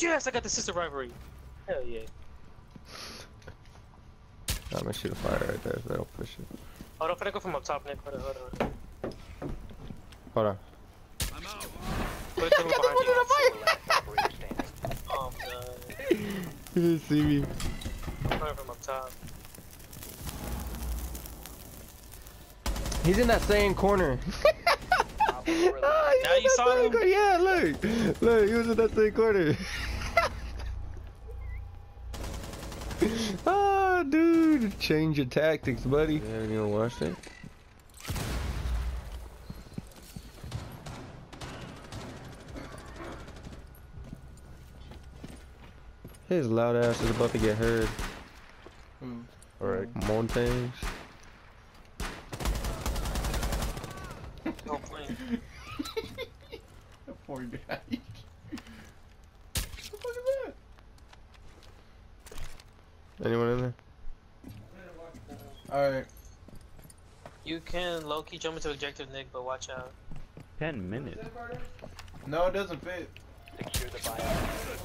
Yes, I got the sister rivalry. Hell yeah. I'm gonna shoot a fire right there if they don't push it. Hold on, I'm gonna go from up top, Nick. Hold on, hold on. Hold on. Put the behind you. Last operator standing. Oh, God. He didn't see me. I'm coming from up top. He's in that same corner. Op four eliminated. Ah, he's Now you that saw same him? corner. Yeah, look. Look, he was in that same corner. ah, dude. Change your tactics, buddy. You haven't even watched it? His loud ass is about to get heard. Hmm. Alright, Montagne. No plan. That poor guy. what the fuck is that? Anyone in there? Alright. You can low key jump into objective, Nick, but watch out. 10 minutes. No, it doesn't fit. Secure the biohazard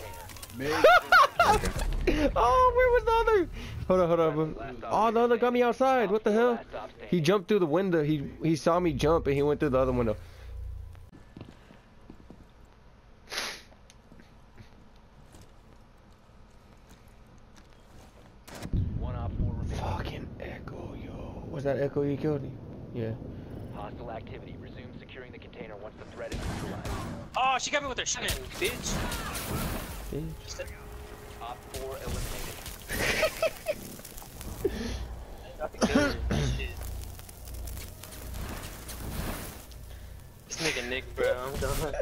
oh, where was the other? Hold on, hold on. Oh, the other got me outside. What the hell? Last stop standing. He jumped through the window. He he saw me jump and he went through the other window. One op four remaining. Fucking Echo, yo. Was that Echo you killed him? Yeah. Hostile activity. Resume securing the container once the threat is neutralized. Oh, she got me with her shotgun, bitch. Bitch. Op four eliminated. Got the kill. Shit. This nigga Nick, bro. I'm done.